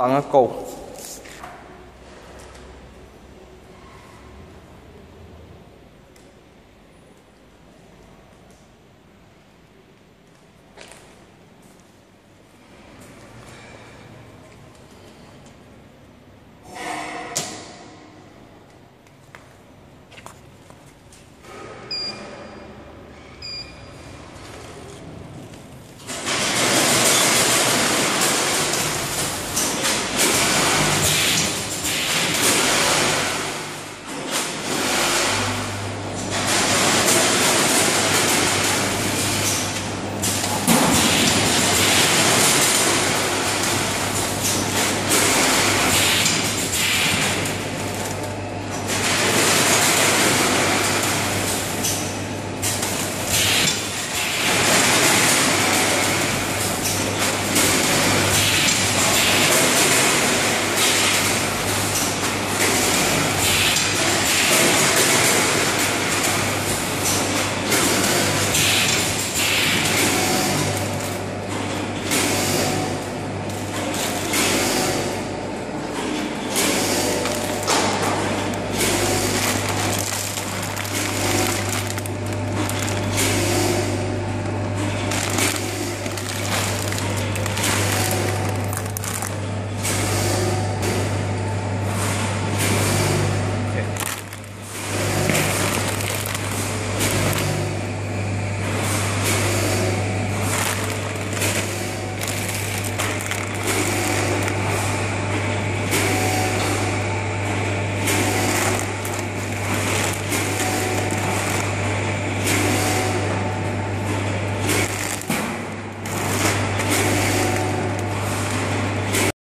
当个狗